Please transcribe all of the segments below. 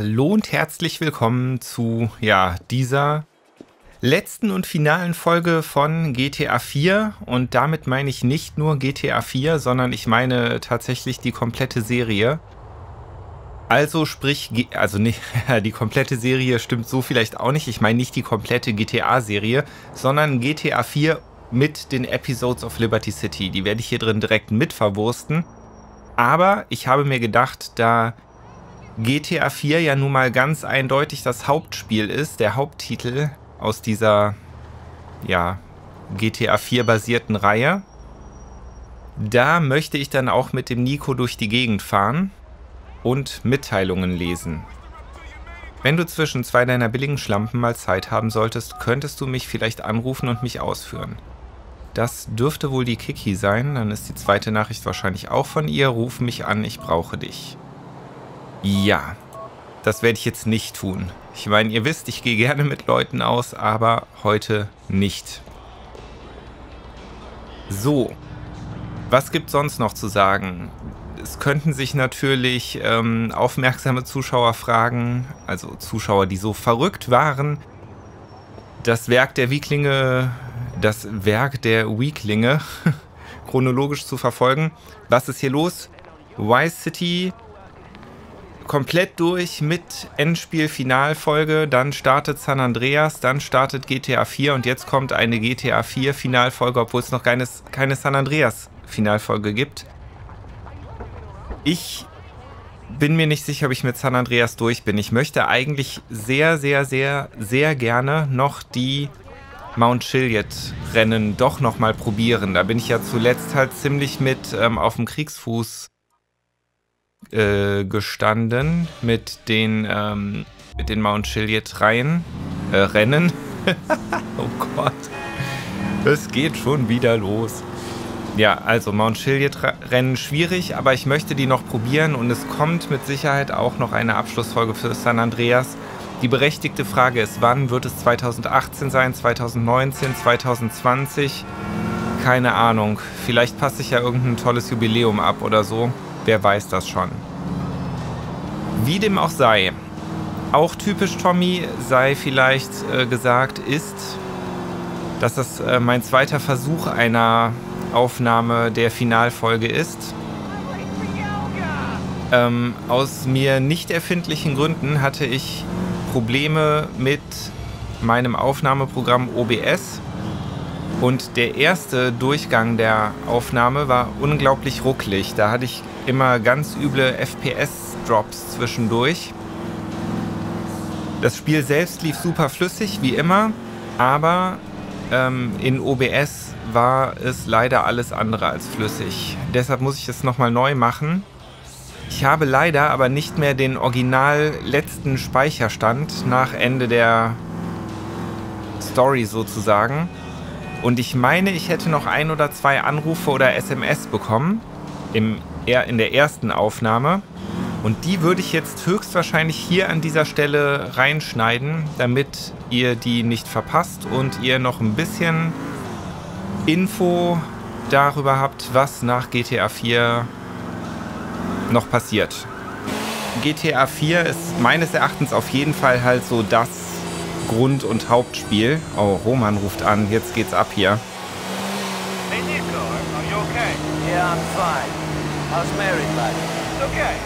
Hallo und herzlich willkommen zu ja, dieser letzten und finalen Folge von GTA 4 und damit meine ich nicht nur GTA 4, sondern ich meine tatsächlich die komplette Serie. Also sprich, also nicht, die komplette Serie stimmt so vielleicht auch nicht. Ich meine nicht die komplette GTA-Serie, sondern GTA 4 mit den Episodes of Liberty City. Die werde ich hier drin direkt mit verwursten. Aber ich habe mir gedacht, da GTA 4 ja nun mal ganz eindeutig das Hauptspiel ist, der Haupttitel aus dieser ja, GTA 4 basierten Reihe. Da möchte ich dann auch mit dem Nico durch die Gegend fahren und Mitteilungen lesen. Wenn du zwischen zwei deiner billigen Schlampen mal Zeit haben solltest, könntest du mich vielleicht anrufen und mich ausführen. Das dürfte wohl die Kiki sein, dann ist die zweite Nachricht wahrscheinlich auch von ihr. Ruf mich an, ich brauche dich. Ja, das werde ich jetzt nicht tun. Ich meine, ihr wisst, ich gehe gerne mit Leuten aus, aber heute nicht. So, was gibt sonst noch zu sagen? Es könnten sich natürlich ähm, aufmerksame Zuschauer fragen, also Zuschauer, die so verrückt waren, das Werk der Wieklinge, das Werk der Weaklinge chronologisch zu verfolgen. Was ist hier los? Vice City komplett durch mit Endspiel-Finalfolge, dann startet San Andreas, dann startet GTA 4 und jetzt kommt eine GTA 4 Finalfolge, obwohl es noch keine, keine San Andreas Finalfolge gibt. Ich bin mir nicht sicher, ob ich mit San Andreas durch bin. Ich möchte eigentlich sehr, sehr, sehr, sehr gerne noch die Mount Chiliad Rennen doch nochmal probieren. Da bin ich ja zuletzt halt ziemlich mit ähm, auf dem Kriegsfuß äh, gestanden mit den, ähm, mit den Mount Chiliad Reihen, äh, Rennen. oh Gott. Es geht schon wieder los. Ja, also Mount Chiliad Rennen schwierig, aber ich möchte die noch probieren und es kommt mit Sicherheit auch noch eine Abschlussfolge für San Andreas. Die berechtigte Frage ist, wann wird es 2018 sein, 2019, 2020? Keine Ahnung. Vielleicht passe ich ja irgendein tolles Jubiläum ab oder so. Wer weiß das schon. Wie dem auch sei, auch typisch Tommy sei vielleicht äh, gesagt, ist, dass das äh, mein zweiter Versuch einer Aufnahme der Finalfolge ist. Ähm, aus mir nicht erfindlichen Gründen hatte ich Probleme mit meinem Aufnahmeprogramm OBS und der erste Durchgang der Aufnahme war unglaublich rucklig. Da hatte ich immer ganz üble FPS-Drops zwischendurch. Das Spiel selbst lief super flüssig, wie immer, aber ähm, in OBS war es leider alles andere als flüssig. Deshalb muss ich es nochmal neu machen. Ich habe leider aber nicht mehr den original letzten Speicherstand nach Ende der Story sozusagen. Und ich meine, ich hätte noch ein oder zwei Anrufe oder SMS bekommen im, in der ersten Aufnahme. Und die würde ich jetzt höchstwahrscheinlich hier an dieser Stelle reinschneiden, damit ihr die nicht verpasst und ihr noch ein bisschen Info darüber habt, was nach GTA 4 noch passiert. GTA 4 ist meines Erachtens auf jeden Fall halt so das Grund- und Hauptspiel. Oh, Roman ruft an, jetzt geht's ab hier. Hey Nico, are you okay? Yeah, I'm fine. How's Mary like? It's okay.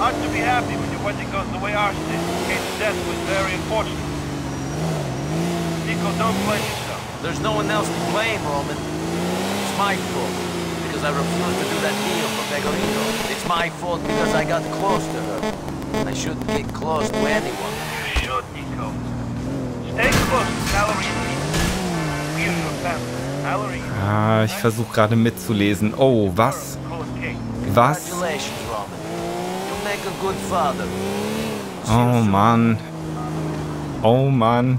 Hard to be happy when your wedding goes the way ours did. Kate's death was very unfortunate. Nico, don't blame yourself. There's no one else to blame, Roman. It's my fault. Because I refused to do that deal for Pegorino. It's my fault because I got close to her. I shouldn't get close to anyone. You should, Nico. Ah, ich versuche gerade mitzulesen. Oh, was? Was? Oh Mann. Oh Mann.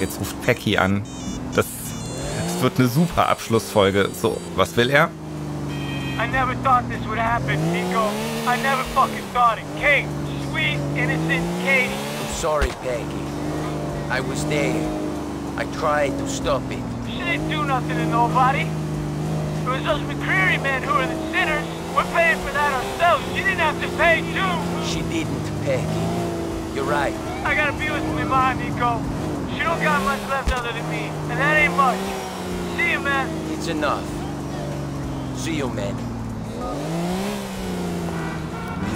Jetzt ruft Pecky an. Das, das wird eine super Abschlussfolge. So, was will er? I never thought this would happen, Nico. I never fucking thought it. Kate, sweet, innocent Katie. I'm sorry, Peggy. I was there. I tried to stop it. She didn't do nothing to nobody. It was us McCreary men who are the sinners. We're paying for that ourselves. She didn't have to pay, too. She didn't pay. You're right. I gotta be with my mom, Nico. She don't got much left other than me, and that ain't much. See you, man. It's enough. See you, man.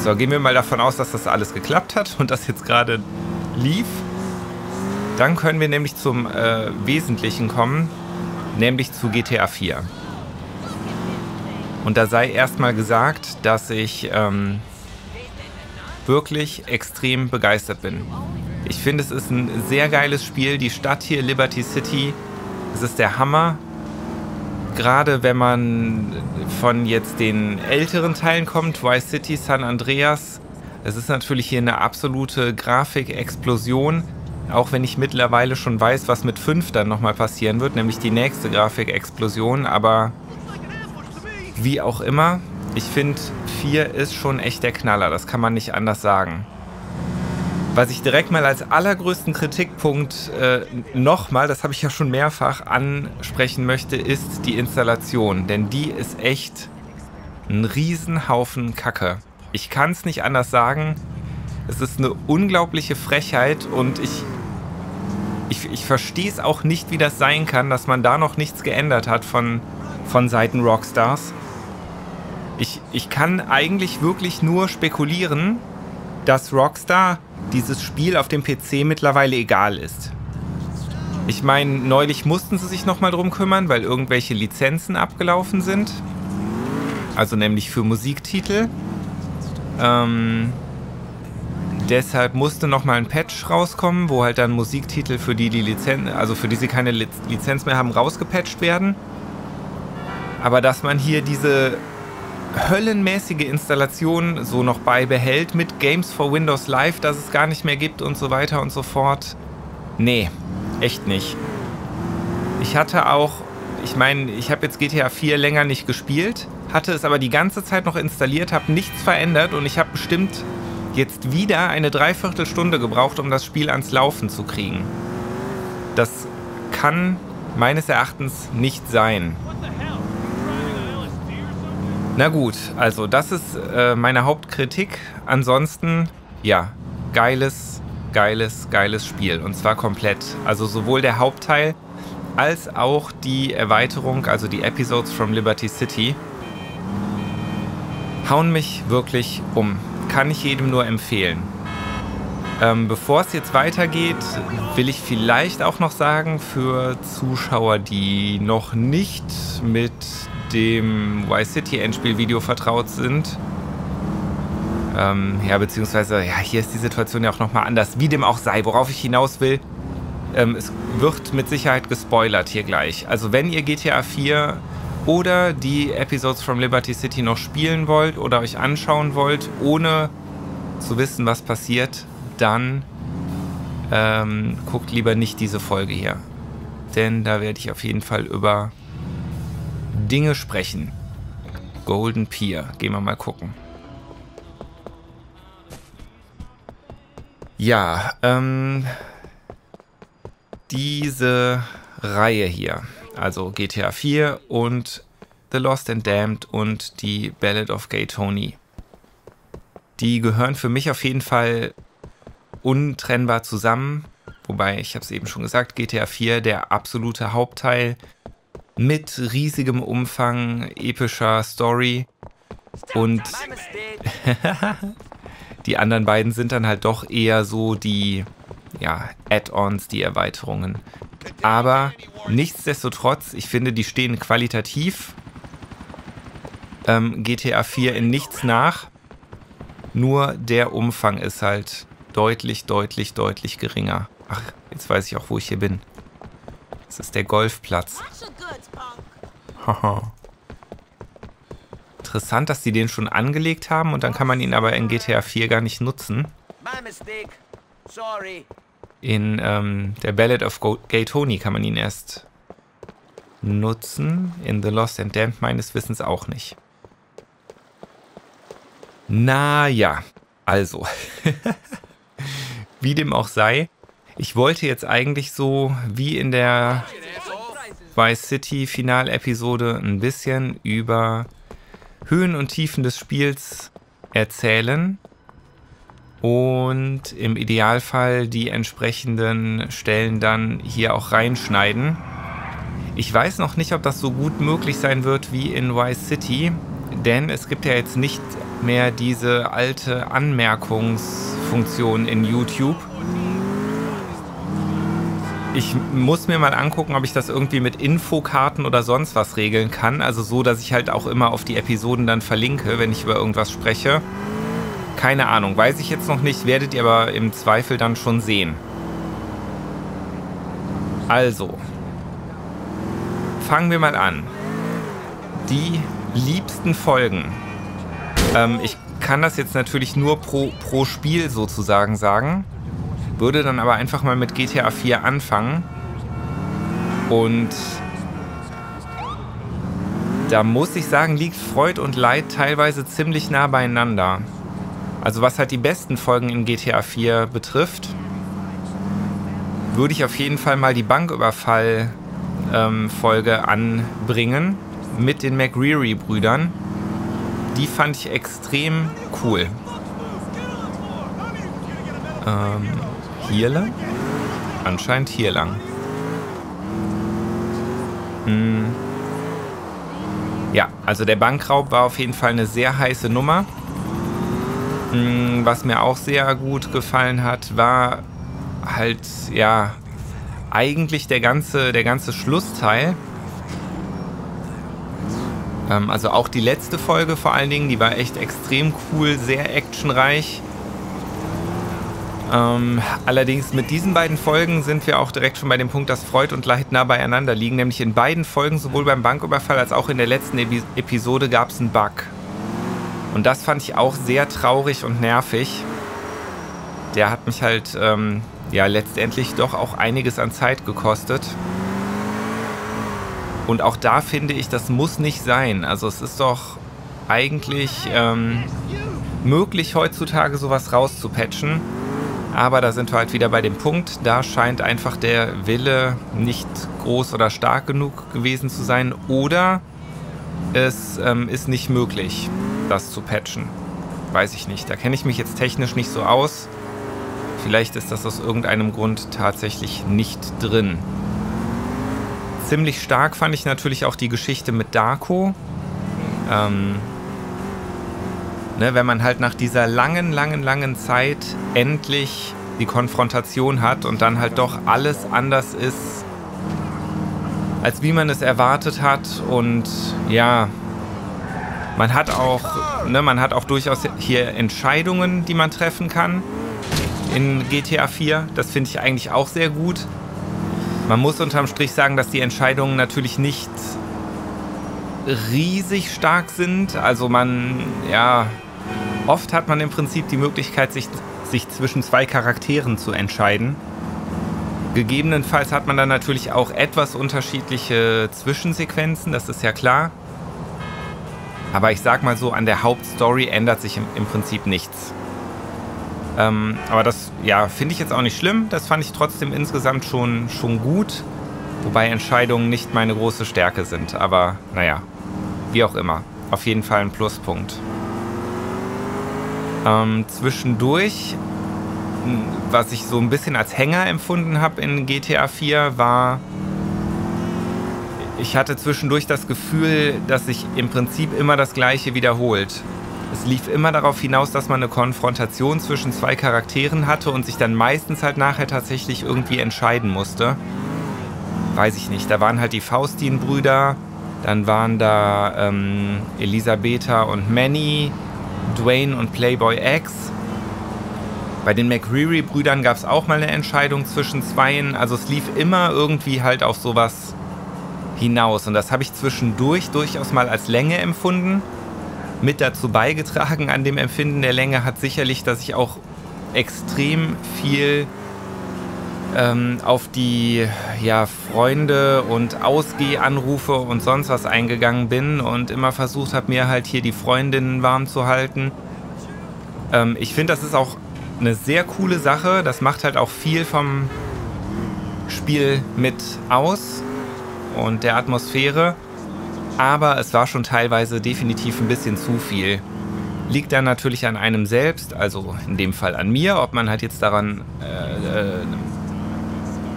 So, gehen wir mal davon aus, dass das alles geklappt hat und das jetzt gerade lief. Dann können wir nämlich zum äh, Wesentlichen kommen, nämlich zu GTA 4. Und da sei erstmal gesagt, dass ich ähm, wirklich extrem begeistert bin. Ich finde, es ist ein sehr geiles Spiel. Die Stadt hier, Liberty City, es ist der Hammer. Gerade wenn man von jetzt den älteren Teilen kommt, Vice City, San Andreas, es ist natürlich hier eine absolute Grafikexplosion. Auch wenn ich mittlerweile schon weiß, was mit 5 dann nochmal passieren wird, nämlich die nächste Grafikexplosion. Aber wie auch immer, ich finde 4 ist schon echt der Knaller, das kann man nicht anders sagen. Was ich direkt mal als allergrößten Kritikpunkt äh, nochmal, das habe ich ja schon mehrfach ansprechen möchte, ist die Installation. Denn die ist echt ein Riesenhaufen Kacke. Ich kann es nicht anders sagen. Es ist eine unglaubliche Frechheit und ich, ich, ich verstehe es auch nicht, wie das sein kann, dass man da noch nichts geändert hat von, von Seiten Rockstars. Ich, ich kann eigentlich wirklich nur spekulieren, dass Rockstar dieses Spiel auf dem PC mittlerweile egal ist. Ich meine, neulich mussten sie sich nochmal drum kümmern, weil irgendwelche Lizenzen abgelaufen sind. Also nämlich für Musiktitel. Ähm, deshalb musste nochmal ein Patch rauskommen, wo halt dann Musiktitel, für die die Lizenz, also für die sie keine Lizenz mehr haben, rausgepatcht werden. Aber dass man hier diese höllenmäßige Installation so noch beibehält mit Games for Windows Live, das es gar nicht mehr gibt und so weiter und so fort. Nee, echt nicht. Ich hatte auch, ich meine, ich habe jetzt GTA 4 länger nicht gespielt, hatte es aber die ganze Zeit noch installiert, habe nichts verändert und ich habe bestimmt jetzt wieder eine Dreiviertelstunde gebraucht, um das Spiel ans Laufen zu kriegen. Das kann meines Erachtens nicht sein. Na gut, also das ist äh, meine Hauptkritik. Ansonsten, ja, geiles, geiles, geiles Spiel. Und zwar komplett. Also sowohl der Hauptteil als auch die Erweiterung, also die Episodes from Liberty City, hauen mich wirklich um. Kann ich jedem nur empfehlen. Ähm, bevor es jetzt weitergeht, will ich vielleicht auch noch sagen, für Zuschauer, die noch nicht mit dem Y-City-Endspiel-Video vertraut sind. Ähm, ja, beziehungsweise, ja, hier ist die Situation ja auch nochmal anders, wie dem auch sei. Worauf ich hinaus will, ähm, es wird mit Sicherheit gespoilert hier gleich. Also wenn ihr GTA 4 oder die Episodes from Liberty City noch spielen wollt oder euch anschauen wollt, ohne zu wissen, was passiert, dann ähm, guckt lieber nicht diese Folge hier. Denn da werde ich auf jeden Fall über Dinge sprechen. Golden Pier. Gehen wir mal gucken. Ja, ähm, diese Reihe hier, also GTA 4 und The Lost and Damned und die Ballad of Gay Tony, die gehören für mich auf jeden Fall untrennbar zusammen. Wobei, ich habe es eben schon gesagt, GTA 4 der absolute Hauptteil mit riesigem Umfang, epischer Story. Und die anderen beiden sind dann halt doch eher so die ja, Add-ons, die Erweiterungen. Aber nichtsdestotrotz, ich finde, die stehen qualitativ ähm, GTA 4 in nichts nach. Nur der Umfang ist halt deutlich, deutlich, deutlich geringer. Ach, jetzt weiß ich auch, wo ich hier bin. Das ist der Golfplatz. Haha. Interessant, dass die den schon angelegt haben und dann kann man ihn aber in GTA 4 gar nicht nutzen. In ähm, der Ballad of Gay Tony kann man ihn erst nutzen. In The Lost and Damned meines Wissens auch nicht. Naja, also. Wie dem auch sei, ich wollte jetzt eigentlich so wie in der Vice City Finalepisode ein bisschen über Höhen und Tiefen des Spiels erzählen und im Idealfall die entsprechenden Stellen dann hier auch reinschneiden. Ich weiß noch nicht, ob das so gut möglich sein wird wie in Vice City, denn es gibt ja jetzt nicht mehr diese alte Anmerkungsfunktion in YouTube. Ich muss mir mal angucken, ob ich das irgendwie mit Infokarten oder sonst was regeln kann. Also so, dass ich halt auch immer auf die Episoden dann verlinke, wenn ich über irgendwas spreche. Keine Ahnung, weiß ich jetzt noch nicht, werdet ihr aber im Zweifel dann schon sehen. Also, fangen wir mal an. Die liebsten Folgen. Ähm, ich kann das jetzt natürlich nur pro, pro Spiel sozusagen sagen. Würde dann aber einfach mal mit GTA 4 anfangen. Und da muss ich sagen, liegt Freud und Leid teilweise ziemlich nah beieinander. Also was halt die besten Folgen in GTA 4 betrifft, würde ich auf jeden Fall mal die Banküberfall-Folge ähm, anbringen mit den McReary-Brüdern. Die fand ich extrem cool. Ähm, hier lang? Anscheinend hier lang. Hm. Ja, also der Bankraub war auf jeden Fall eine sehr heiße Nummer. Hm, was mir auch sehr gut gefallen hat, war halt, ja, eigentlich der ganze, der ganze Schlussteil. Ähm, also auch die letzte Folge vor allen Dingen, die war echt extrem cool, sehr actionreich. Ähm, allerdings mit diesen beiden Folgen sind wir auch direkt schon bei dem Punkt, dass Freud und Leid nah beieinander liegen. Nämlich in beiden Folgen, sowohl beim Banküberfall als auch in der letzten Epi Episode, gab es einen Bug. Und das fand ich auch sehr traurig und nervig. Der hat mich halt ähm, ja letztendlich doch auch einiges an Zeit gekostet. Und auch da finde ich, das muss nicht sein. Also es ist doch eigentlich ähm, möglich heutzutage sowas rauszupatchen. Aber da sind wir halt wieder bei dem Punkt, da scheint einfach der Wille nicht groß oder stark genug gewesen zu sein. Oder es ähm, ist nicht möglich das zu patchen. Weiß ich nicht. Da kenne ich mich jetzt technisch nicht so aus. Vielleicht ist das aus irgendeinem Grund tatsächlich nicht drin. Ziemlich stark fand ich natürlich auch die Geschichte mit Darko. Ähm, ne, wenn man halt nach dieser langen, langen, langen Zeit endlich die Konfrontation hat und dann halt doch alles anders ist, als wie man es erwartet hat. Und ja, man hat auch, ne, man hat auch durchaus hier Entscheidungen, die man treffen kann in GTA 4. Das finde ich eigentlich auch sehr gut. Man muss unterm Strich sagen, dass die Entscheidungen natürlich nicht riesig stark sind. Also man, ja, oft hat man im Prinzip die Möglichkeit, sich, sich zwischen zwei Charakteren zu entscheiden. Gegebenenfalls hat man dann natürlich auch etwas unterschiedliche Zwischensequenzen, das ist ja klar. Aber ich sag mal so, an der Hauptstory ändert sich im, im Prinzip nichts. Ähm, aber das, ja, finde ich jetzt auch nicht schlimm. Das fand ich trotzdem insgesamt schon, schon gut. Wobei Entscheidungen nicht meine große Stärke sind. Aber naja, wie auch immer. Auf jeden Fall ein Pluspunkt. Ähm, zwischendurch, was ich so ein bisschen als Hänger empfunden habe in GTA 4, war ich hatte zwischendurch das Gefühl, dass sich im Prinzip immer das Gleiche wiederholt. Es lief immer darauf hinaus, dass man eine Konfrontation zwischen zwei Charakteren hatte und sich dann meistens halt nachher tatsächlich irgendwie entscheiden musste. Weiß ich nicht. Da waren halt die Faustin-Brüder, dann waren da ähm, Elisabetha und Manny, Dwayne und Playboy X. Bei den McReary-Brüdern gab es auch mal eine Entscheidung zwischen zweien. Also es lief immer irgendwie halt auf sowas hinaus. Und das habe ich zwischendurch durchaus mal als Länge empfunden. Mit dazu beigetragen an dem Empfinden der Länge hat sicherlich, dass ich auch extrem viel ähm, auf die ja, Freunde und Ausgehanrufe und sonst was eingegangen bin und immer versucht habe, mir halt hier die Freundinnen warm zu halten. Ähm, ich finde, das ist auch eine sehr coole Sache. Das macht halt auch viel vom Spiel mit aus und der Atmosphäre. Aber es war schon teilweise definitiv ein bisschen zu viel. Liegt dann natürlich an einem selbst, also in dem Fall an mir, ob man halt jetzt daran äh, äh,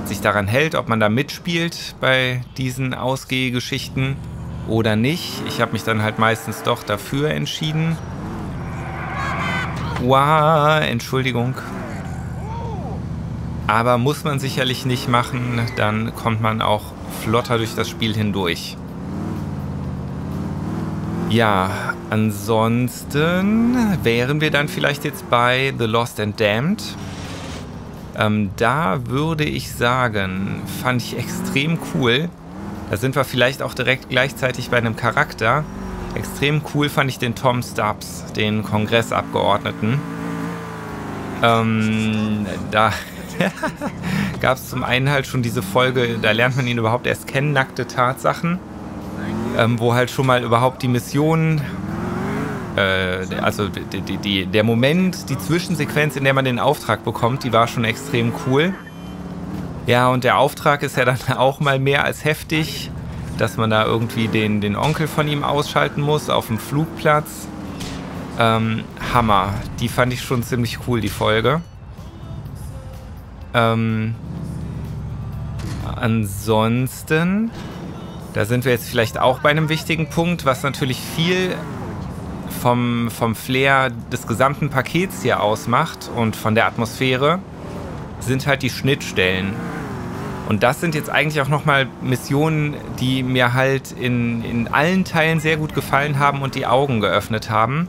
sich daran hält, ob man da mitspielt bei diesen Ausgehgeschichten oder nicht. Ich habe mich dann halt meistens doch dafür entschieden. Wow, Entschuldigung. Aber muss man sicherlich nicht machen, dann kommt man auch flotter durch das Spiel hindurch. Ja, ansonsten wären wir dann vielleicht jetzt bei The Lost and Damned. Ähm, da würde ich sagen, fand ich extrem cool. Da sind wir vielleicht auch direkt gleichzeitig bei einem Charakter. Extrem cool fand ich den Tom Stubbs, den Kongressabgeordneten. Ähm, da gab es zum einen halt schon diese Folge, da lernt man ihn überhaupt erst kennen, nackte Tatsachen, ähm, wo halt schon mal überhaupt die Mission, äh, also die, die, die, der Moment, die Zwischensequenz, in der man den Auftrag bekommt, die war schon extrem cool. Ja, und der Auftrag ist ja dann auch mal mehr als heftig, dass man da irgendwie den, den Onkel von ihm ausschalten muss auf dem Flugplatz. Ähm, Hammer. Die fand ich schon ziemlich cool, die Folge. Ähm, ansonsten, da sind wir jetzt vielleicht auch bei einem wichtigen Punkt, was natürlich viel vom, vom Flair des gesamten Pakets hier ausmacht und von der Atmosphäre, sind halt die Schnittstellen. Und das sind jetzt eigentlich auch nochmal Missionen, die mir halt in, in allen Teilen sehr gut gefallen haben und die Augen geöffnet haben.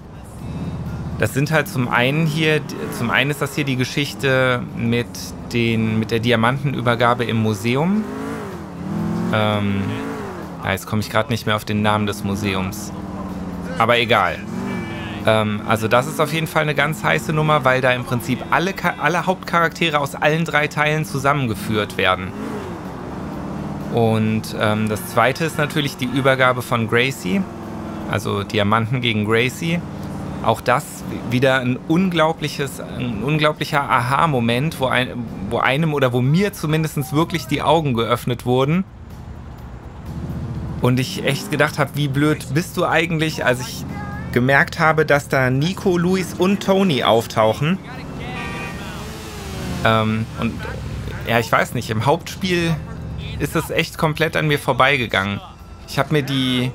Das sind halt zum einen hier, zum einen ist das hier die Geschichte mit, den, mit der Diamantenübergabe im Museum. Ähm, jetzt komme ich gerade nicht mehr auf den Namen des Museums. Aber egal. Ähm, also das ist auf jeden Fall eine ganz heiße Nummer, weil da im Prinzip alle, alle Hauptcharaktere aus allen drei Teilen zusammengeführt werden. Und ähm, das zweite ist natürlich die Übergabe von Gracie, also Diamanten gegen Gracie. Auch das wieder ein unglaubliches, ein unglaublicher Aha-Moment, wo, ein, wo einem oder wo mir zumindest wirklich die Augen geöffnet wurden. Und ich echt gedacht habe, wie blöd bist du eigentlich, als ich gemerkt habe, dass da Nico, Luis und Tony auftauchen. Ähm, und ja, ich weiß nicht, im Hauptspiel ist es echt komplett an mir vorbeigegangen. Ich habe mir die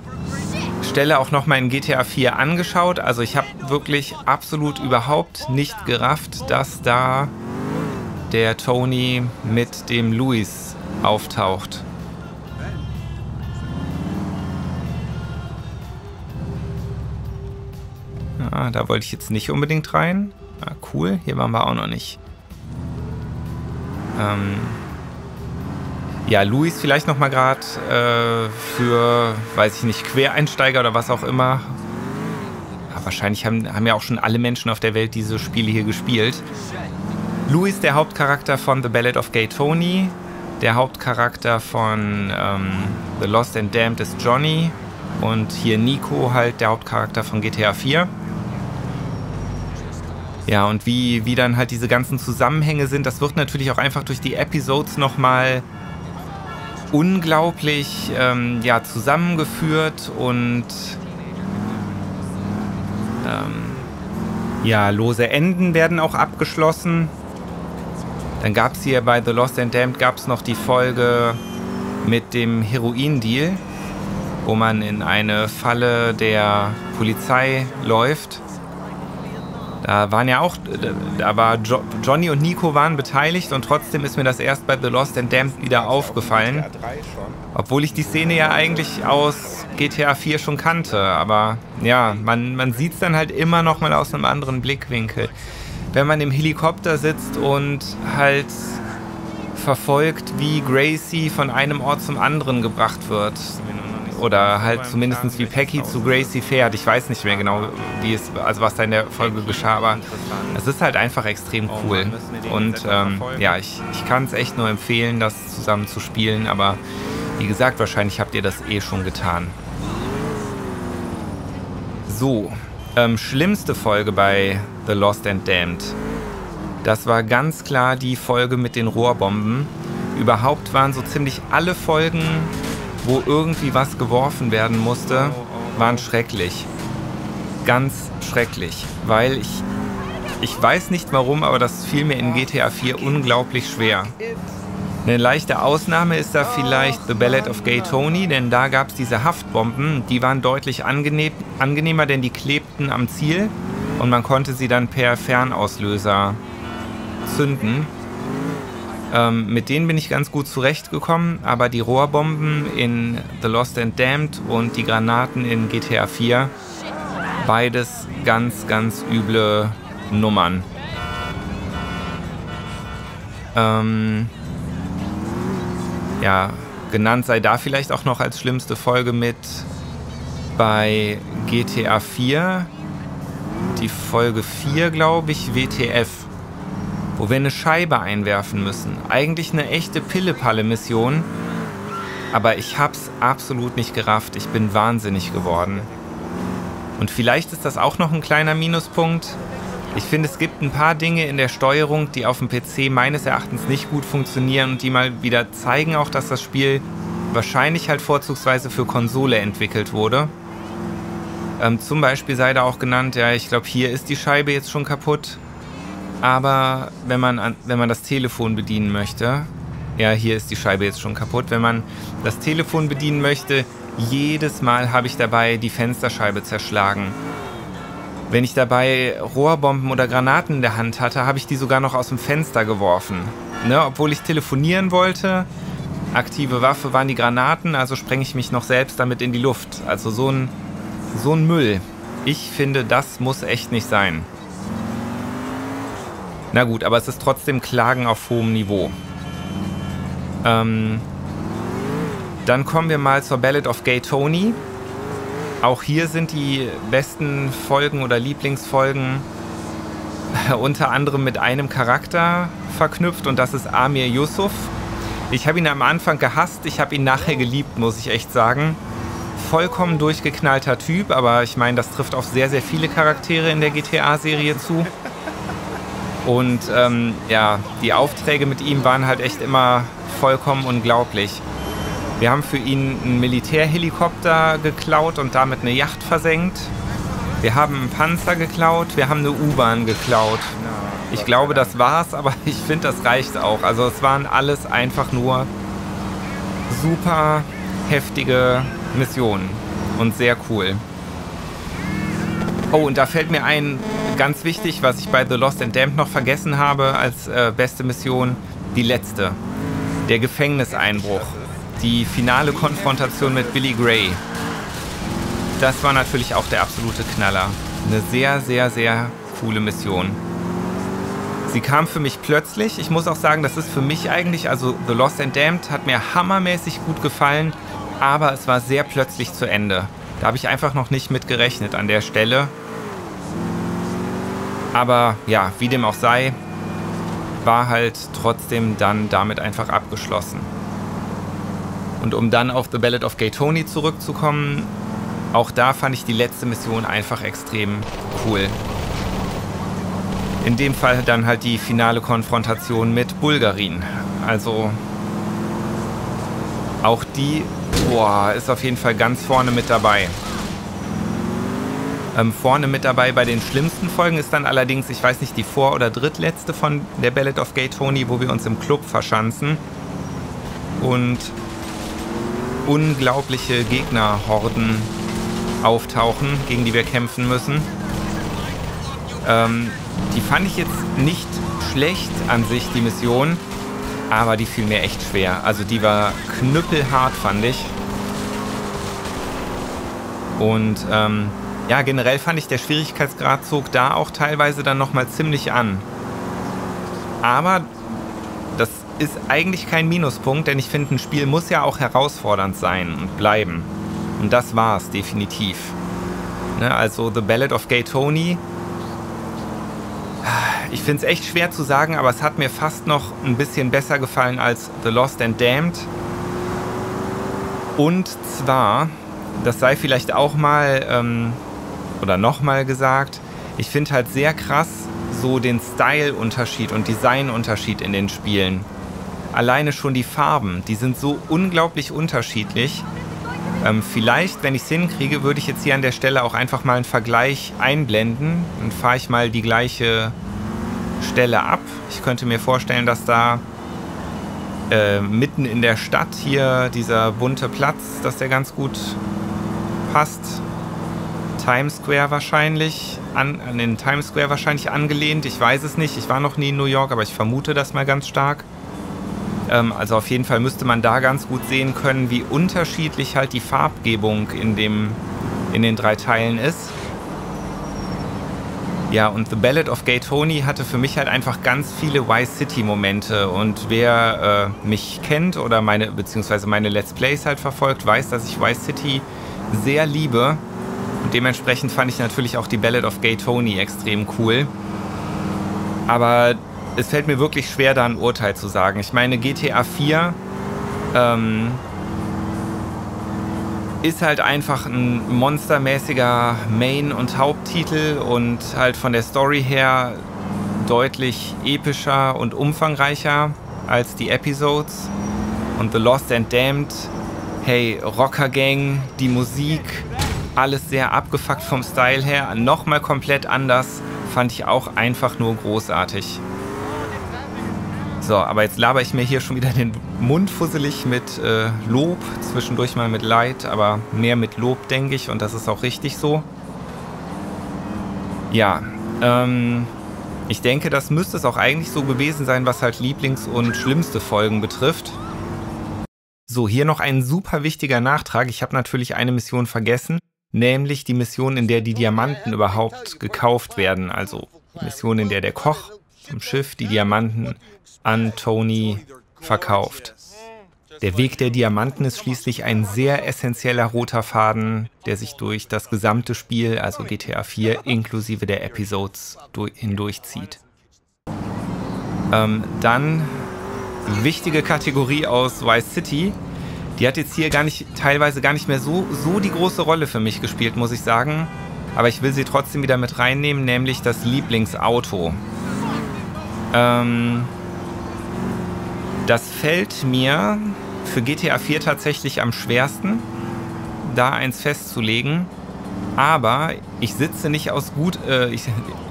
Stelle auch nochmal in GTA 4 angeschaut. Also ich habe wirklich absolut überhaupt nicht gerafft, dass da der Tony mit dem Luis auftaucht. Ja, da wollte ich jetzt nicht unbedingt rein. Ah, cool, hier waren wir auch noch nicht. Ähm, ja, Luis vielleicht noch mal gerade äh, für, weiß ich nicht, Quereinsteiger oder was auch immer. Ja, wahrscheinlich haben, haben ja auch schon alle Menschen auf der Welt diese Spiele hier gespielt. Luis, der Hauptcharakter von The Ballad of Gay Tony. Der Hauptcharakter von ähm, The Lost and Damned ist Johnny. Und hier Nico, halt der Hauptcharakter von GTA 4. Ja, und wie, wie dann halt diese ganzen Zusammenhänge sind, das wird natürlich auch einfach durch die Episodes nochmal unglaublich ähm, ja, zusammengeführt und ähm, ja, lose Enden werden auch abgeschlossen. Dann gab es hier bei The Lost and Damned gab es noch die Folge mit dem Heroin-Deal, wo man in eine Falle der Polizei läuft da waren ja auch, da war jo Johnny und Nico waren beteiligt und trotzdem ist mir das erst bei The Lost and Damned wieder aufgefallen. Obwohl ich die Szene ja eigentlich aus GTA 4 schon kannte. Aber ja, man, man sieht es dann halt immer noch mal aus einem anderen Blickwinkel. Wenn man im Helikopter sitzt und halt verfolgt, wie Gracie von einem Ort zum anderen gebracht wird oder halt zumindest wie Pecky zu Gracie fährt. Ich weiß nicht mehr genau, wie es, also was da in der Folge geschah, aber es ist halt einfach extrem cool. Und ähm, ja, ich, ich kann es echt nur empfehlen, das zusammen zu spielen, aber wie gesagt, wahrscheinlich habt ihr das eh schon getan. So, ähm, schlimmste Folge bei The Lost and Damned. Das war ganz klar die Folge mit den Rohrbomben. Überhaupt waren so ziemlich alle Folgen wo irgendwie was geworfen werden musste, waren schrecklich. ganz schrecklich, weil ich, ich weiß nicht warum, aber das fiel mir in GTA 4 unglaublich schwer. Eine leichte Ausnahme ist da vielleicht The Ballad of Gay Tony, denn da gab es diese Haftbomben, die waren deutlich angenehm, angenehmer, denn die klebten am Ziel und man konnte sie dann per Fernauslöser zünden. Ähm, mit denen bin ich ganz gut zurechtgekommen, aber die Rohrbomben in The Lost and Damned und die Granaten in GTA 4, beides ganz, ganz üble Nummern. Ähm, ja, genannt sei da vielleicht auch noch als schlimmste Folge mit bei GTA 4, die Folge 4, glaube ich, WTF, wo wir eine Scheibe einwerfen müssen. Eigentlich eine echte Pille-Palle-Mission, aber ich hab's absolut nicht gerafft. Ich bin wahnsinnig geworden. Und vielleicht ist das auch noch ein kleiner Minuspunkt. Ich finde, es gibt ein paar Dinge in der Steuerung, die auf dem PC meines Erachtens nicht gut funktionieren und die mal wieder zeigen auch, dass das Spiel wahrscheinlich halt vorzugsweise für Konsole entwickelt wurde. Ähm, zum Beispiel sei da auch genannt, ja, ich glaube, hier ist die Scheibe jetzt schon kaputt. Aber wenn man, an, wenn man das Telefon bedienen möchte, ja, hier ist die Scheibe jetzt schon kaputt. Wenn man das Telefon bedienen möchte, jedes Mal habe ich dabei die Fensterscheibe zerschlagen. Wenn ich dabei Rohrbomben oder Granaten in der Hand hatte, habe ich die sogar noch aus dem Fenster geworfen. Ne? Obwohl ich telefonieren wollte, aktive Waffe waren die Granaten, also sprenge ich mich noch selbst damit in die Luft. Also so ein, so ein Müll. Ich finde, das muss echt nicht sein. Na gut, aber es ist trotzdem Klagen auf hohem Niveau. Ähm, dann kommen wir mal zur Ballad of Gay Tony. Auch hier sind die besten Folgen oder Lieblingsfolgen unter anderem mit einem Charakter verknüpft und das ist Amir Yusuf. Ich habe ihn am Anfang gehasst, ich habe ihn nachher geliebt, muss ich echt sagen. Vollkommen durchgeknallter Typ, aber ich meine, das trifft auf sehr, sehr viele Charaktere in der GTA-Serie zu. Und ähm, ja, die Aufträge mit ihm waren halt echt immer vollkommen unglaublich. Wir haben für ihn einen Militärhelikopter geklaut und damit eine Yacht versenkt. Wir haben einen Panzer geklaut, wir haben eine U-Bahn geklaut. Ich glaube, das war's, aber ich finde, das reicht auch. Also es waren alles einfach nur super heftige Missionen und sehr cool. Oh, und da fällt mir ein, ganz wichtig, was ich bei The Lost and Damned noch vergessen habe als äh, beste Mission, die letzte. Der Gefängniseinbruch die finale Konfrontation mit Billy Gray. Das war natürlich auch der absolute Knaller. Eine sehr, sehr, sehr coole Mission. Sie kam für mich plötzlich. Ich muss auch sagen, das ist für mich eigentlich, also The Lost and Damned hat mir hammermäßig gut gefallen, aber es war sehr plötzlich zu Ende. Da habe ich einfach noch nicht mit gerechnet an der Stelle. Aber ja, wie dem auch sei, war halt trotzdem dann damit einfach abgeschlossen. Und um dann auf The Ballad of Gay Tony zurückzukommen, auch da fand ich die letzte Mission einfach extrem cool. In dem Fall dann halt die finale Konfrontation mit Bulgarin. Also auch die boah, ist auf jeden Fall ganz vorne mit dabei. Ähm, vorne mit dabei bei den schlimmsten Folgen ist dann allerdings, ich weiß nicht, die vor- oder drittletzte von der Ballad of Gay Tony, wo wir uns im Club verschanzen. Und unglaubliche Gegnerhorden auftauchen, gegen die wir kämpfen müssen. Ähm, die fand ich jetzt nicht schlecht an sich, die Mission, aber die fiel mir echt schwer. Also die war knüppelhart, fand ich. Und ähm, ja, generell fand ich, der Schwierigkeitsgrad zog da auch teilweise dann nochmal ziemlich an. Aber ist eigentlich kein Minuspunkt, denn ich finde, ein Spiel muss ja auch herausfordernd sein und bleiben. Und das war es definitiv. Ne, also The Ballad of Gay Tony. Ich finde es echt schwer zu sagen, aber es hat mir fast noch ein bisschen besser gefallen als The Lost and Damned. Und zwar, das sei vielleicht auch mal ähm, oder nochmal gesagt, ich finde halt sehr krass so den Style-Unterschied und Design-Unterschied in den Spielen alleine schon die Farben, die sind so unglaublich unterschiedlich. Ähm, vielleicht, wenn ich es hinkriege, würde ich jetzt hier an der Stelle auch einfach mal einen Vergleich einblenden. Dann fahre ich mal die gleiche Stelle ab. Ich könnte mir vorstellen, dass da äh, mitten in der Stadt hier dieser bunte Platz, dass der ganz gut passt. Times Square wahrscheinlich, an, an den Times Square wahrscheinlich angelehnt. Ich weiß es nicht. Ich war noch nie in New York, aber ich vermute das mal ganz stark. Ähm, also auf jeden Fall müsste man da ganz gut sehen können, wie unterschiedlich halt die Farbgebung in, dem, in den drei Teilen ist. Ja, und The Ballad of Gay Tony hatte für mich halt einfach ganz viele Vice City-Momente. Und wer äh, mich kennt oder meine, beziehungsweise meine Let's Plays halt verfolgt, weiß, dass ich Vice City sehr liebe. Dementsprechend fand ich natürlich auch die Ballad of Gay Tony extrem cool. Aber es fällt mir wirklich schwer, da ein Urteil zu sagen. Ich meine, GTA 4 ähm, ist halt einfach ein monstermäßiger Main- und Haupttitel und halt von der Story her deutlich epischer und umfangreicher als die Episodes. Und The Lost and Damned, hey, Rocker Gang, die Musik, alles sehr abgefuckt vom Style her, nochmal komplett anders, fand ich auch einfach nur großartig. So, aber jetzt laber ich mir hier schon wieder den Mund fusselig mit äh, Lob, zwischendurch mal mit Leid, aber mehr mit Lob, denke ich, und das ist auch richtig so. Ja, ähm, ich denke, das müsste es auch eigentlich so gewesen sein, was halt Lieblings- und schlimmste Folgen betrifft. So, hier noch ein super wichtiger Nachtrag. Ich habe natürlich eine Mission vergessen, nämlich die Mission, in der die Diamanten überhaupt gekauft werden. Also die Mission, in der der Koch vom Schiff die Diamanten an Tony verkauft. Der Weg der Diamanten ist schließlich ein sehr essentieller roter Faden, der sich durch das gesamte Spiel, also GTA 4 inklusive der Episodes, hindurchzieht. Ähm, dann wichtige Kategorie aus Vice City. Die hat jetzt hier gar nicht, teilweise gar nicht mehr so, so die große Rolle für mich gespielt, muss ich sagen. Aber ich will sie trotzdem wieder mit reinnehmen, nämlich das Lieblingsauto. Ähm, das fällt mir für GTA 4 tatsächlich am schwersten, da eins festzulegen. Aber ich sitze nicht aus gut, äh, ich,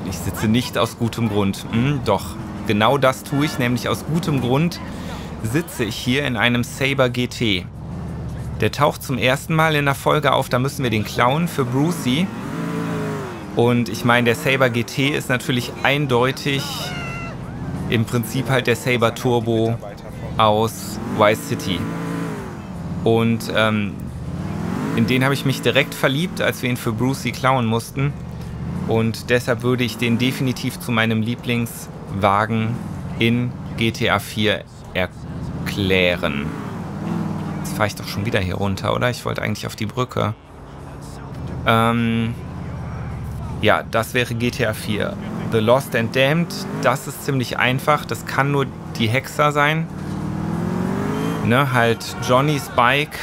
ich, sitze nicht aus gutem Grund. Hm, doch, genau das tue ich, nämlich aus gutem Grund sitze ich hier in einem Saber GT. Der taucht zum ersten Mal in der Folge auf, da müssen wir den klauen für Brucey. Und ich meine, der Saber GT ist natürlich eindeutig im Prinzip halt der Saber Turbo aus Vice City. Und ähm, in den habe ich mich direkt verliebt, als wir ihn für Brucey klauen mussten. Und deshalb würde ich den definitiv zu meinem Lieblingswagen in GTA 4 erklären. Jetzt fahre ich doch schon wieder hier runter, oder? Ich wollte eigentlich auf die Brücke. Ähm, ja, das wäre GTA 4. The Lost and Damned, das ist ziemlich einfach. Das kann nur die Hexer sein. Ne, halt Johnny's Bike.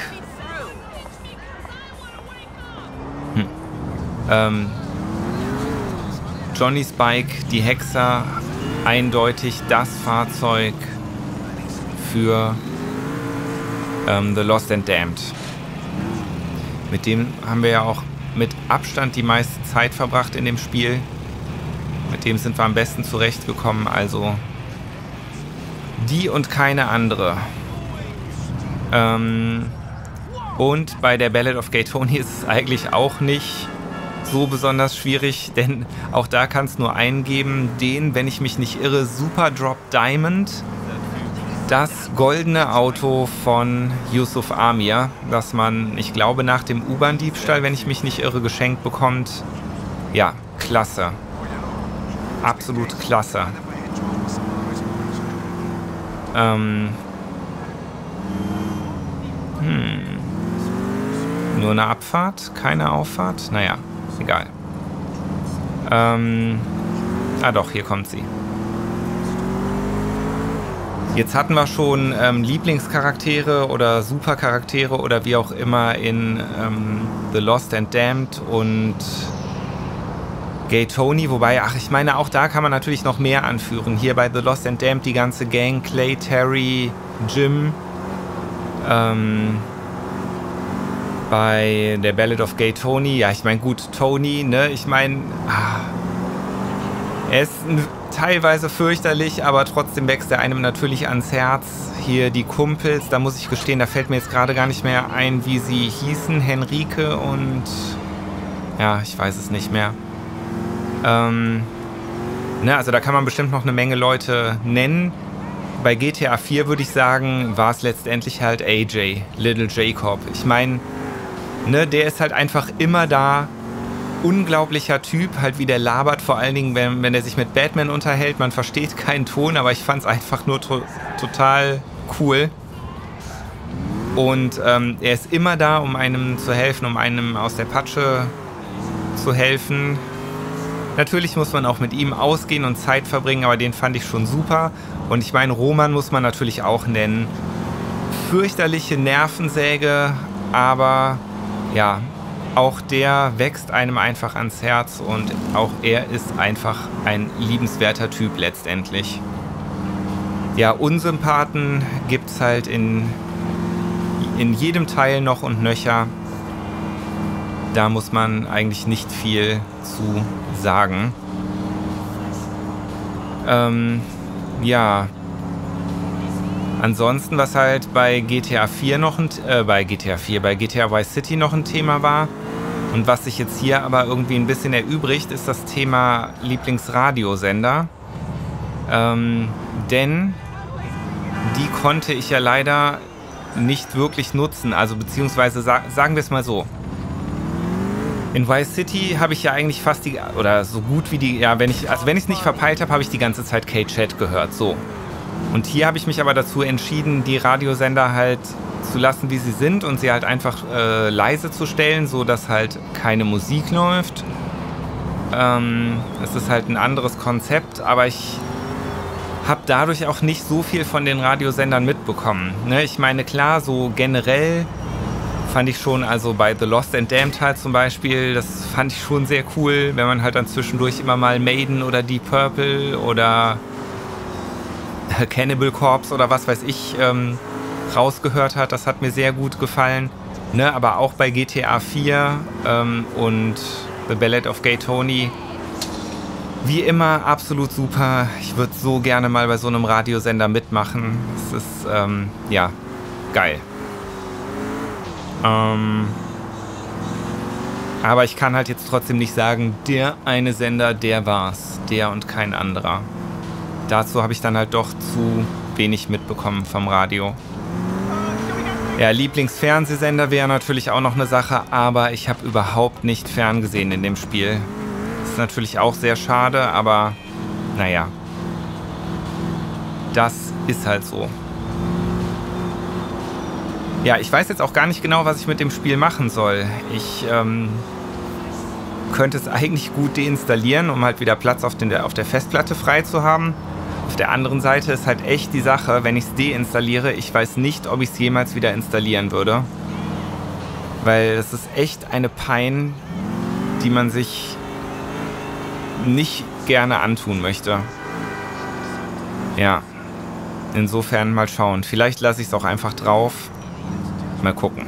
Hm. Ähm, Johnny's Bike, die Hexer, eindeutig das Fahrzeug für ähm, The Lost and Damned. Mit dem haben wir ja auch mit Abstand die meiste Zeit verbracht in dem Spiel. Mit dem sind wir am besten zurechtgekommen. Also die und keine andere. Ähm, und bei der Ballad of Gay Tony ist es eigentlich auch nicht so besonders schwierig, denn auch da kann es nur eingeben, den, wenn ich mich nicht irre, Super Drop Diamond. Das goldene Auto von Yusuf Amir, das man, ich glaube, nach dem U-Bahn-Diebstahl, wenn ich mich nicht irre, geschenkt bekommt. Ja, klasse absolut klasse. Ähm. Hm. Nur eine Abfahrt, keine Auffahrt? Naja, egal. Ähm. Ah doch, hier kommt sie. Jetzt hatten wir schon ähm, Lieblingscharaktere oder Supercharaktere oder wie auch immer in ähm, The Lost and Damned und Gay Tony, wobei, ach, ich meine, auch da kann man natürlich noch mehr anführen. Hier bei The Lost and Damned die ganze Gang, Clay, Terry, Jim. Ähm, bei der Ballad of Gay Tony, ja, ich meine, gut, Tony, ne, ich meine, ah, er ist teilweise fürchterlich, aber trotzdem wächst er einem natürlich ans Herz. Hier die Kumpels, da muss ich gestehen, da fällt mir jetzt gerade gar nicht mehr ein, wie sie hießen, Henrike und ja, ich weiß es nicht mehr. Ähm, ne, also da kann man bestimmt noch eine Menge Leute nennen. Bei GTA 4 würde ich sagen, war es letztendlich halt AJ, Little Jacob. Ich meine, ne, der ist halt einfach immer da, unglaublicher Typ, halt wie der labert, vor allen Dingen, wenn, wenn er sich mit Batman unterhält. Man versteht keinen Ton, aber ich fand es einfach nur to total cool. Und ähm, er ist immer da, um einem zu helfen, um einem aus der Patsche zu helfen. Natürlich muss man auch mit ihm ausgehen und Zeit verbringen, aber den fand ich schon super. Und ich meine, Roman muss man natürlich auch nennen. Fürchterliche Nervensäge, aber ja, auch der wächst einem einfach ans Herz und auch er ist einfach ein liebenswerter Typ letztendlich. Ja, Unsympathen gibt es halt in, in jedem Teil noch und nöcher. Da muss man eigentlich nicht viel zu sagen. Ähm, ja. Ansonsten, was halt bei GTA 4 noch ein, äh, bei GTA 4, bei GTA Vice City noch ein Thema war, und was sich jetzt hier aber irgendwie ein bisschen erübrigt, ist das Thema Lieblingsradiosender. Ähm, denn die konnte ich ja leider nicht wirklich nutzen. Also beziehungsweise sa sagen wir es mal so. In Vice City habe ich ja eigentlich fast die, oder so gut wie die, ja, wenn ich, also wenn ich es nicht verpeilt habe, habe ich die ganze Zeit K-Chat gehört. So. Und hier habe ich mich aber dazu entschieden, die Radiosender halt zu lassen, wie sie sind und sie halt einfach äh, leise zu stellen, so dass halt keine Musik läuft. Ähm, es ist halt ein anderes Konzept, aber ich habe dadurch auch nicht so viel von den Radiosendern mitbekommen. Ne? Ich meine, klar, so generell fand ich schon, also bei The Lost and Damned halt zum Beispiel, das fand ich schon sehr cool, wenn man halt dann zwischendurch immer mal Maiden oder Deep Purple oder Cannibal Corpse oder was weiß ich ähm, rausgehört hat. Das hat mir sehr gut gefallen. Ne, aber auch bei GTA 4 ähm, und The Ballad of Gay Tony. Wie immer absolut super. Ich würde so gerne mal bei so einem Radiosender mitmachen. Es ist, ähm, ja, geil. Ähm, aber ich kann halt jetzt trotzdem nicht sagen, der eine Sender, der war's. Der und kein anderer. Dazu habe ich dann halt doch zu wenig mitbekommen vom Radio. Ja, Lieblingsfernsehsender wäre natürlich auch noch eine Sache, aber ich habe überhaupt nicht ferngesehen in dem Spiel. Ist natürlich auch sehr schade, aber naja. Das ist halt so. Ja, ich weiß jetzt auch gar nicht genau, was ich mit dem Spiel machen soll. Ich ähm, könnte es eigentlich gut deinstallieren, um halt wieder Platz auf, den, auf der Festplatte frei zu haben. Auf der anderen Seite ist halt echt die Sache, wenn ich es deinstalliere, ich weiß nicht, ob ich es jemals wieder installieren würde. Weil es ist echt eine Pein, die man sich nicht gerne antun möchte. Ja. Insofern mal schauen. Vielleicht lasse ich es auch einfach drauf. Mal gucken.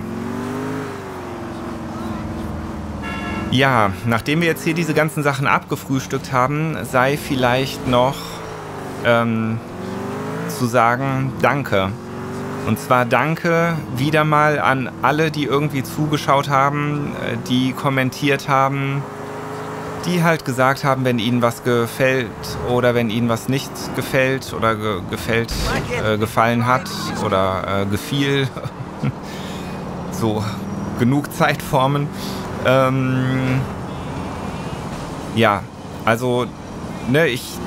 Ja, nachdem wir jetzt hier diese ganzen Sachen abgefrühstückt haben, sei vielleicht noch ähm, zu sagen, danke. Und zwar danke wieder mal an alle, die irgendwie zugeschaut haben, äh, die kommentiert haben, die halt gesagt haben, wenn ihnen was gefällt oder wenn ihnen was nicht gefällt oder ge gefällt, äh, gefallen hat oder äh, gefiel. so genug Zeitformen. Ähm, ja, also ne, ich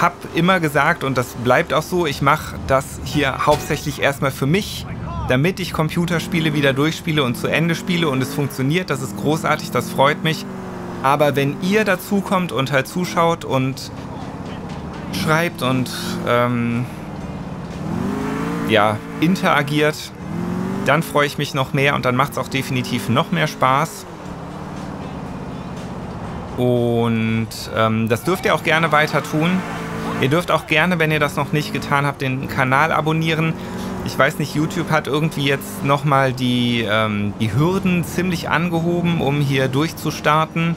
habe immer gesagt, und das bleibt auch so, ich mache das hier hauptsächlich erstmal für mich, damit ich Computerspiele wieder durchspiele und zu Ende spiele und es funktioniert. Das ist großartig, das freut mich. Aber wenn ihr dazu kommt und halt zuschaut und schreibt und ähm, ja, interagiert, dann freue ich mich noch mehr und dann macht es auch definitiv noch mehr Spaß. Und ähm, das dürft ihr auch gerne weiter tun. Ihr dürft auch gerne, wenn ihr das noch nicht getan habt, den Kanal abonnieren. Ich weiß nicht, YouTube hat irgendwie jetzt nochmal die, ähm, die Hürden ziemlich angehoben, um hier durchzustarten.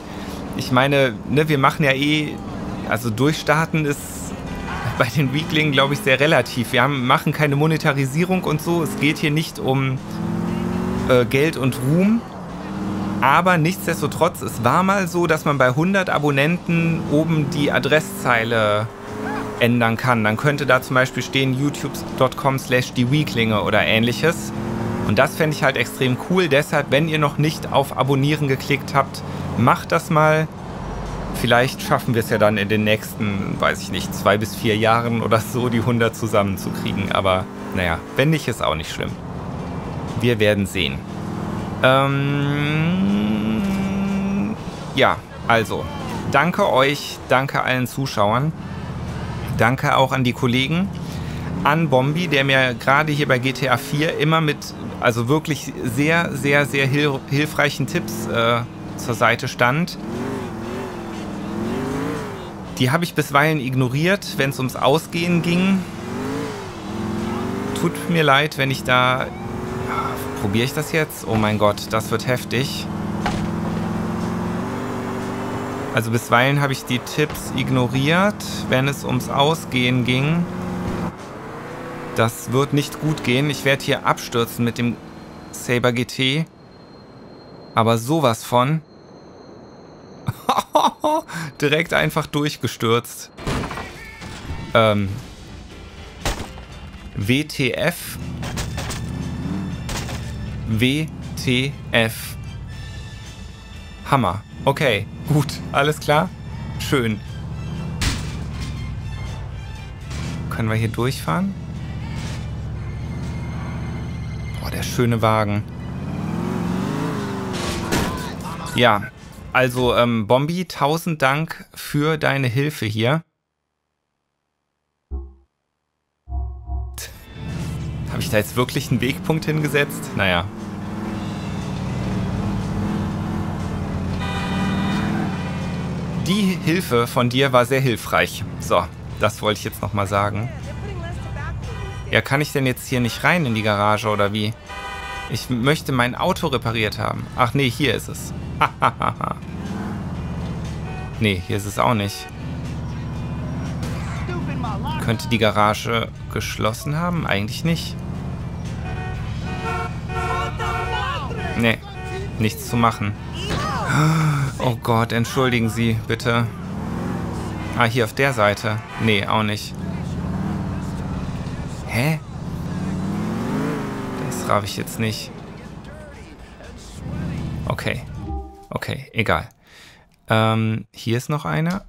Ich meine, ne, wir machen ja eh, also durchstarten ist bei den Weaklingen, glaube ich, sehr relativ. Wir haben, machen keine Monetarisierung und so. Es geht hier nicht um äh, Geld und Ruhm. Aber nichtsdestotrotz, es war mal so, dass man bei 100 Abonnenten oben die Adresszeile ändern kann. Dann könnte da zum Beispiel stehen youtube.com slash die Weaklinge oder ähnliches. Und das fände ich halt extrem cool. Deshalb, wenn ihr noch nicht auf Abonnieren geklickt habt, macht das mal. Vielleicht schaffen wir es ja dann in den nächsten, weiß ich nicht, zwei bis vier Jahren oder so, die 100 zusammenzukriegen. Aber naja, wenn nicht, ist auch nicht schlimm. Wir werden sehen. Ähm, ja, also, danke euch, danke allen Zuschauern. Danke auch an die Kollegen, an Bombi, der mir gerade hier bei GTA 4 immer mit, also wirklich sehr, sehr, sehr hil hilfreichen Tipps äh, zur Seite stand. Die habe ich bisweilen ignoriert, wenn es ums Ausgehen ging. Tut mir leid, wenn ich da... Probiere ich das jetzt? Oh mein Gott, das wird heftig. Also bisweilen habe ich die Tipps ignoriert, wenn es ums Ausgehen ging. Das wird nicht gut gehen. Ich werde hier abstürzen mit dem Saber GT. Aber sowas von. Direkt einfach durchgestürzt. Ähm. WTF. WTF. Hammer. Okay, gut, alles klar. Schön. Können wir hier durchfahren? Boah, der schöne Wagen. Ja, also ähm, Bombi, tausend Dank für deine Hilfe hier. Habe ich da jetzt wirklich einen Wegpunkt hingesetzt? Naja, Hilfe von dir war sehr hilfreich. So, das wollte ich jetzt nochmal sagen. Ja, kann ich denn jetzt hier nicht rein in die Garage oder wie? Ich möchte mein Auto repariert haben. Ach nee, hier ist es. nee, hier ist es auch nicht. Könnte die Garage geschlossen haben? Eigentlich nicht. Nee, nichts zu machen. Oh Gott, entschuldigen Sie, bitte. Ah, hier auf der Seite. Nee, auch nicht. Hä? Das raff ich jetzt nicht. Okay. Okay, egal. Ähm, hier ist noch einer.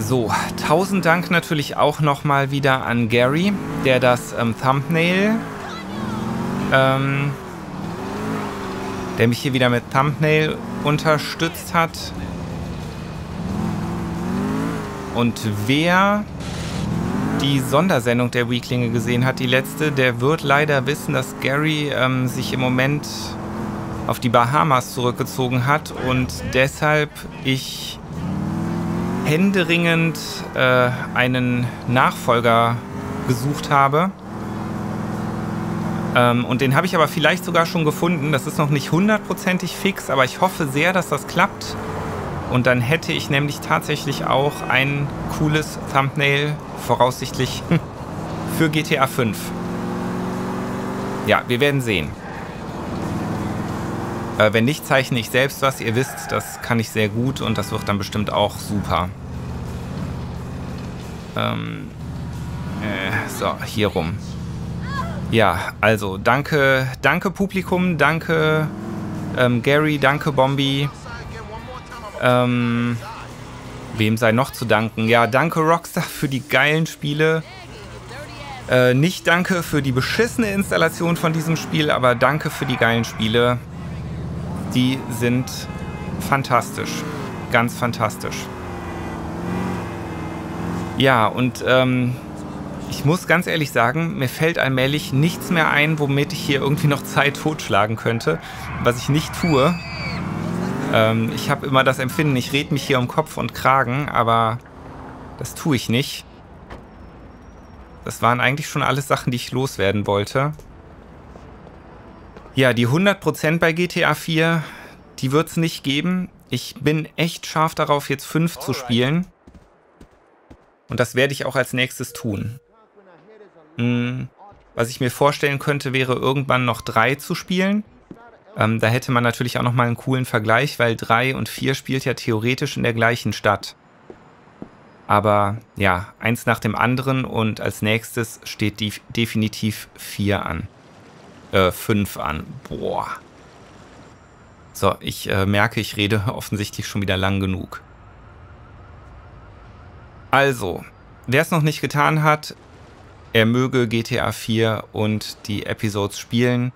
So, tausend Dank natürlich auch nochmal wieder an Gary, der das ähm, Thumbnail ähm, der mich hier wieder mit Thumbnail unterstützt hat. Und wer die Sondersendung der Weeklinge gesehen hat, die letzte, der wird leider wissen, dass Gary ähm, sich im Moment auf die Bahamas zurückgezogen hat und deshalb ich händeringend äh, einen Nachfolger gesucht habe. Ähm, und den habe ich aber vielleicht sogar schon gefunden. Das ist noch nicht hundertprozentig fix, aber ich hoffe sehr, dass das klappt. Und dann hätte ich nämlich tatsächlich auch ein cooles Thumbnail, voraussichtlich für GTA 5. Ja, wir werden sehen. Äh, wenn nicht, zeichne ich selbst was. Ihr wisst, das kann ich sehr gut und das wird dann bestimmt auch super. Ähm, äh, so, hier rum. Ja, also danke, danke Publikum, danke ähm, Gary, danke Bombi. Ähm, wem sei noch zu danken? Ja, danke Rockstar für die geilen Spiele. Äh, nicht danke für die beschissene Installation von diesem Spiel, aber danke für die geilen Spiele. Die sind fantastisch. Ganz fantastisch. Ja, und ähm, ich muss ganz ehrlich sagen, mir fällt allmählich nichts mehr ein, womit ich hier irgendwie noch Zeit totschlagen könnte, was ich nicht tue. Ähm, ich habe immer das Empfinden, ich rede mich hier um Kopf und Kragen, aber Das tue ich nicht. Das waren eigentlich schon alles Sachen, die ich loswerden wollte. Ja, die 100% bei GTA 4, die wird es nicht geben. Ich bin echt scharf darauf, jetzt 5 zu spielen. Und das werde ich auch als nächstes tun. Was ich mir vorstellen könnte, wäre irgendwann noch 3 zu spielen. Ähm, da hätte man natürlich auch nochmal einen coolen Vergleich, weil 3 und 4 spielt ja theoretisch in der gleichen Stadt. Aber ja, eins nach dem anderen und als nächstes steht die definitiv 4 an. Äh, 5 an. Boah. So, ich äh, merke, ich rede offensichtlich schon wieder lang genug. Also, wer es noch nicht getan hat, er möge GTA 4 und die Episodes spielen.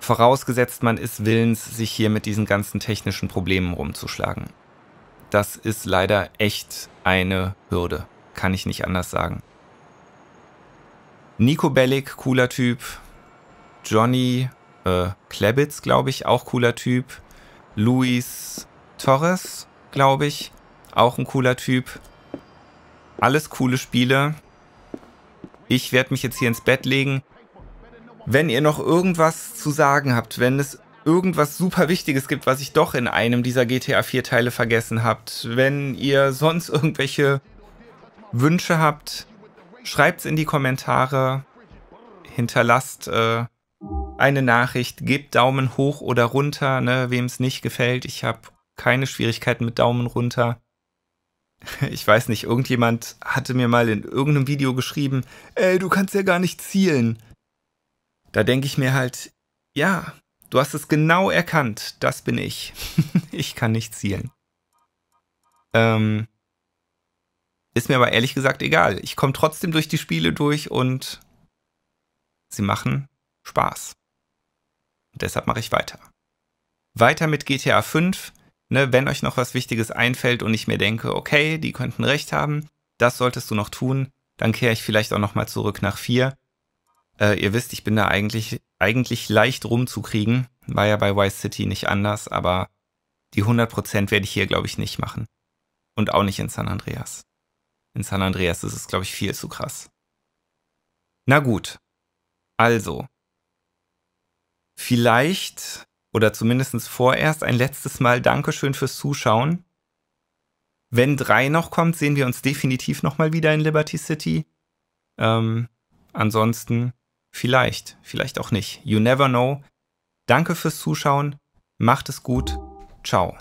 Vorausgesetzt, man ist willens, sich hier mit diesen ganzen technischen Problemen rumzuschlagen. Das ist leider echt eine Hürde, kann ich nicht anders sagen. Nico Bellic, cooler Typ. Johnny äh, Klebitz, glaube ich, auch cooler Typ. Luis Torres, glaube ich, auch ein cooler Typ. Alles coole Spiele. Ich werde mich jetzt hier ins Bett legen. Wenn ihr noch irgendwas zu sagen habt, wenn es irgendwas super Wichtiges gibt, was ich doch in einem dieser GTA 4 Teile vergessen habt, wenn ihr sonst irgendwelche Wünsche habt, schreibt's in die Kommentare, hinterlasst äh, eine Nachricht, gebt Daumen hoch oder runter, ne, wem es nicht gefällt. Ich habe keine Schwierigkeiten mit Daumen runter. Ich weiß nicht, irgendjemand hatte mir mal in irgendeinem Video geschrieben, ey, du kannst ja gar nicht zielen. Da denke ich mir halt, ja, du hast es genau erkannt, das bin ich. ich kann nicht zielen. Ähm, ist mir aber ehrlich gesagt egal. Ich komme trotzdem durch die Spiele durch und sie machen Spaß. Und deshalb mache ich weiter. Weiter mit GTA 5 Ne, wenn euch noch was Wichtiges einfällt und ich mir denke, okay, die könnten recht haben, das solltest du noch tun, dann kehre ich vielleicht auch nochmal zurück nach 4. Äh, ihr wisst, ich bin da eigentlich, eigentlich leicht rumzukriegen. War ja bei Vice City nicht anders, aber die 100% werde ich hier, glaube ich, nicht machen. Und auch nicht in San Andreas. In San Andreas ist es, glaube ich, viel zu krass. Na gut. Also. Vielleicht oder zumindest vorerst ein letztes Mal Dankeschön fürs Zuschauen. Wenn drei noch kommt, sehen wir uns definitiv nochmal wieder in Liberty City. Ähm, ansonsten vielleicht, vielleicht auch nicht. You never know. Danke fürs Zuschauen. Macht es gut. Ciao.